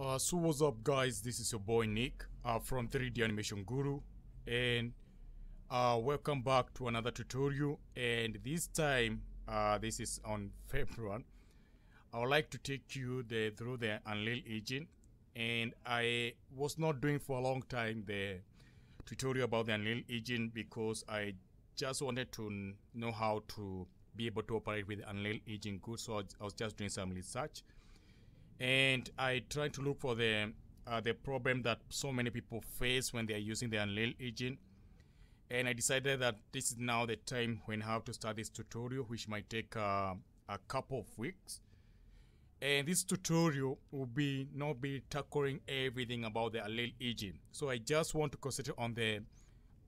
Uh, so what's up guys, this is your boy Nick uh, from 3D Animation Guru and uh, welcome back to another tutorial and this time uh, this is on February. I would like to take you the, through the Unreal Engine and I was not doing for a long time the tutorial about the Unreal Engine because I just wanted to know how to be able to operate with Unreal Engine good so I was just doing some research and I tried to look for the uh, the problem that so many people face when they are using the Unreal Engine. And I decided that this is now the time when I have to start this tutorial, which might take uh, a couple of weeks. And this tutorial will be not be tackling everything about the Unreal Engine. So I just want to concentrate on the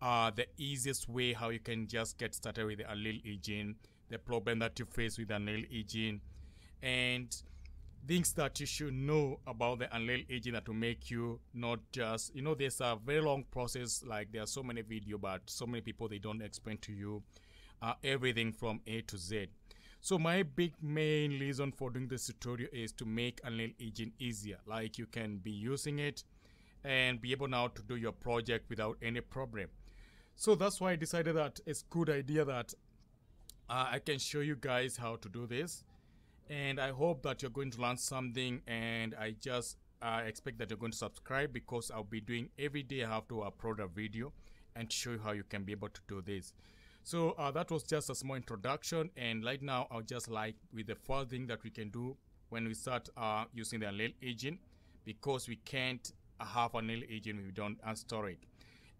uh, the easiest way how you can just get started with the Unreal Engine, the problem that you face with Unreal Engine, and things that you should know about the Unreal Engine that will make you not just you know there's a very long process like there are so many video but so many people they don't explain to you uh, everything from A to Z. So my big main reason for doing this tutorial is to make Unreal Engine easier like you can be using it and be able now to do your project without any problem. So that's why I decided that it's good idea that uh, I can show you guys how to do this and I hope that you're going to learn something and I just uh, expect that you're going to subscribe because I'll be doing every day I have to upload a video and show you how you can be able to do this. So uh, that was just a small introduction and right now I'll just like with the first thing that we can do when we start uh, using the Unreal Engine because we can't have Unreal Engine if we don't install it.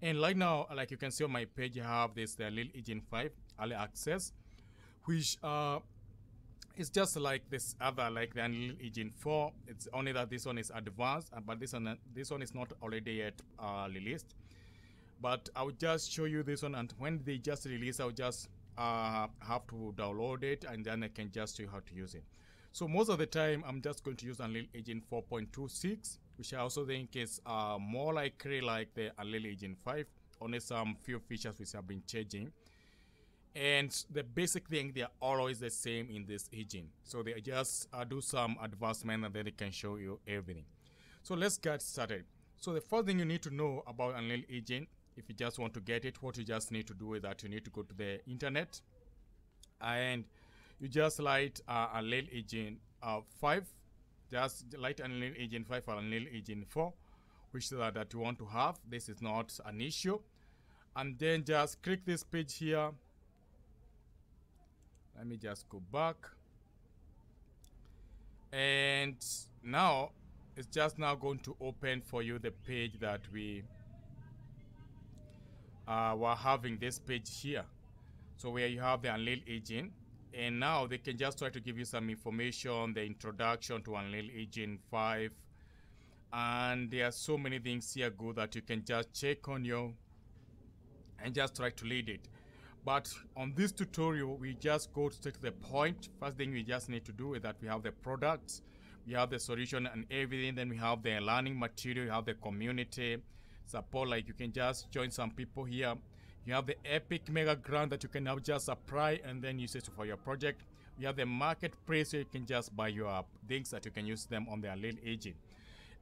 And right now, like you can see on my page, I have this the Engine 5 early access, which uh, it's just like this other like the Unreal Engine 4 it's only that this one is advanced uh, but this one this one is not already yet uh, released. But I will just show you this one and when they just release I'll just uh, have to download it and then I can just show you how to use it. So most of the time I'm just going to use Unreal Engine 4.26 which I also think is uh, more likely like the Unreal Engine 5 only some few features which have been changing and the basic thing they are always the same in this engine so they just uh, do some advancement and then they can show you everything. So let's get started. So the first thing you need to know about unreal engine if you just want to get it what you just need to do is that you need to go to the internet. And you just light uh, unreal engine uh, 5 just light unreal engine 5 or unreal engine 4 which is that, that you want to have. This is not an issue. And then just click this page here let me just go back. And now it's just now going to open for you the page that we uh, were having this page here. So where you have the Unreal Engine. And now they can just try to give you some information the introduction to Unreal Engine 5 and there are so many things here good that you can just check on your and just try to lead it but on this tutorial, we just go straight to the point. First thing we just need to do is that we have the products, we have the solution and everything. Then we have the learning material, you have the community support. Like you can just join some people here. You have the Epic Mega Grant that you can now just apply and then use it for your project. We have the marketplace so you can just buy your things that you can use them on the Unreal Engine.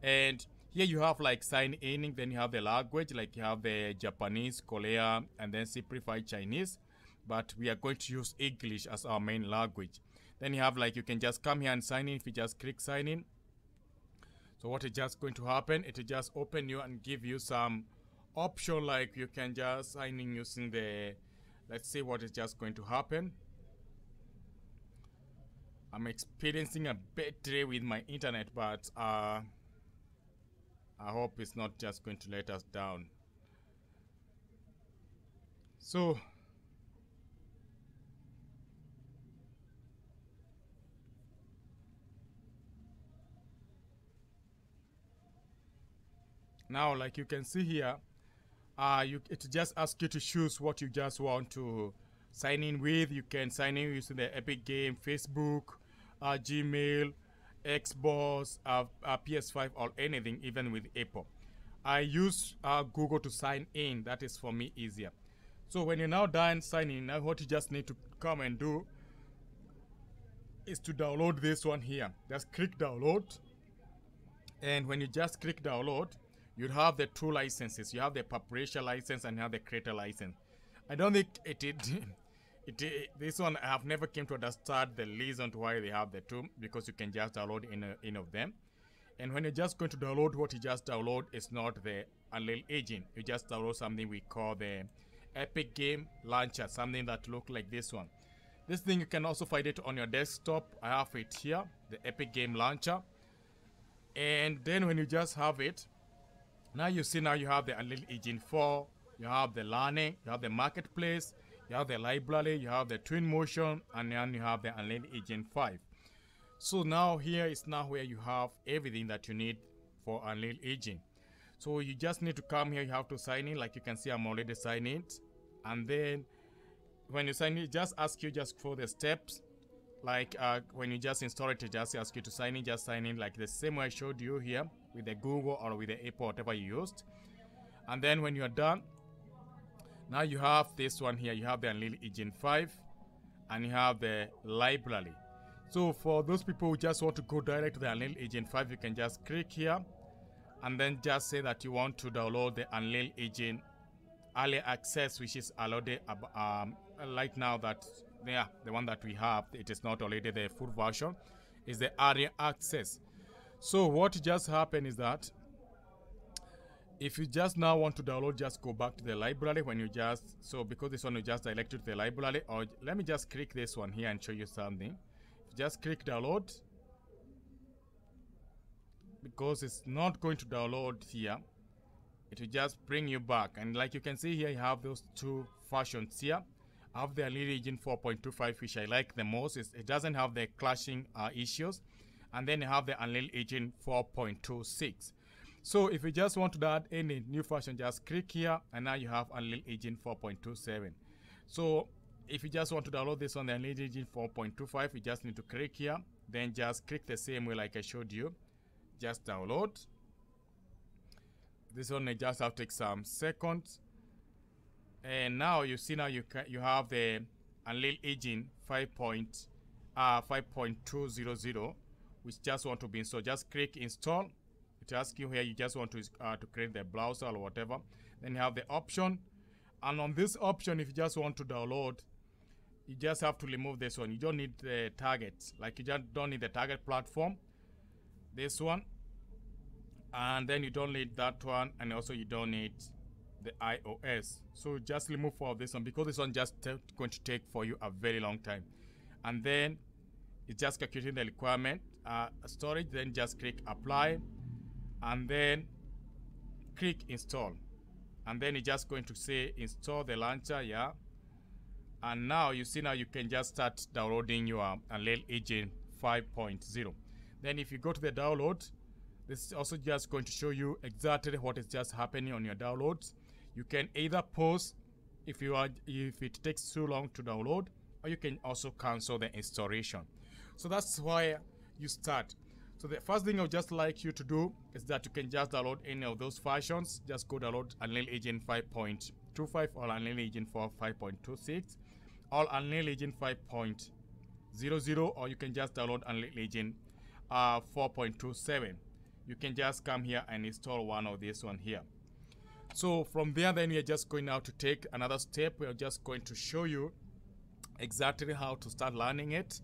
And here you have like sign in, then you have the language, like you have the Japanese, Korea, and then simplified Chinese. But we are going to use English as our main language. Then you have like you can just come here and sign in if you just click sign in. So what is just going to happen? It will just open you and give you some option like you can just sign in using the let's see what is just going to happen. I'm experiencing a bad day with my internet, but uh, I hope it's not just going to let us down. So, now like you can see here, uh, you, it just asks you to choose what you just want to sign in with. You can sign in using the Epic Game, Facebook, uh, Gmail, Xbox, uh, uh, PS5, or anything, even with Apple. I use uh, Google to sign in. That is for me easier. So when you're now done signing, now what you just need to come and do is to download this one here. Just click download. and when you just click download you have the two licenses you have the publisher license and you have the creator license i don't think it, it it, this one I have never came to understand the reason why they have the two because you can just download in in of them. And when you're just going to download what you just download is not the Unreal Engine. You just download something we call the Epic Game Launcher something that look like this one. This thing you can also find it on your desktop. I have it here the Epic Game Launcher. And then when you just have it now you see now you have the Unreal Engine 4 you have the learning you have the marketplace you have the library, you have the Twinmotion, and then you have the Unreal Engine 5. So now here is now where you have everything that you need for Unreal Engine. So you just need to come here, you have to sign in, like you can see I'm already signed in. And then when you sign in, just ask you just for the steps. Like uh, when you just install it, it just ask you to sign in, just sign in like the same way I showed you here with the Google or with the Apple, whatever you used. And then when you're done, now you have this one here. You have the Unreal Engine 5 and you have the library. So for those people who just want to go direct to the Unreal Engine 5, you can just click here and then just say that you want to download the Unreal Engine early access, which is allowed um, right now that yeah, the one that we have, it is not already the full version, is the early access. So what just happened is that if you just now want to download just go back to the library when you just so because this one you just direct to the library or let me just click this one here and show you something. You just click download because it's not going to download here it will just bring you back. And like you can see here you have those two versions here. I have the Unreal Engine 4.25 which I like the most. It's, it doesn't have the clashing uh, issues. And then you have the Unreal Engine 4.26 so if you just want to add any new version, just click here and now you have Unreal Engine 4.27. So if you just want to download this on the Unreal Engine 4.25, you just need to click here. Then just click the same way like I showed you. Just download. This one just have to take some seconds. And now you see now you you have the Unreal Engine 5. uh, 5.200 which just want to be installed. Just click install it asks you here you just want to uh, to create the browser or whatever then you have the option. And on this option if you just want to download you just have to remove this one. You don't need the target like you just don't need the target platform this one. And then you don't need that one and also you don't need the iOS so just remove all this one because this one just going to take for you a very long time. And then it's just calculating the requirement uh, storage then just click apply and then click install. And then it's just going to say install the launcher yeah. And now you see now you can just start downloading your uh, Unreal Engine 5.0 then if you go to the download this is also just going to show you exactly what is just happening on your downloads you can either pause if you are if it takes too long to download or you can also cancel the installation. So that's why you start so the first thing I would just like you to do is that you can just download any of those versions. Just go download Unreal Engine 5.25 or Unreal Engine 4 5.26 or Unreal Engine 5.00 or you can just download Unreal Engine uh, 4.27. You can just come here and install one of this one here. So from there then we are just going now to take another step. We are just going to show you exactly how to start learning it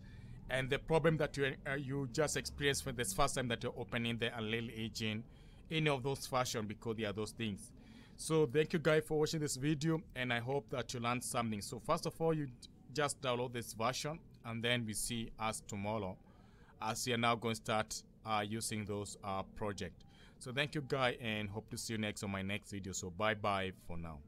and the problem that you uh, you just experienced for this first time that you're opening the Unreal Engine, any of those fashion because there are those things. So thank you guys for watching this video and I hope that you learned something. So first of all, you just download this version and then we see us tomorrow as we are now going to start uh, using those uh, project. So thank you guys and hope to see you next on my next video. So bye bye for now.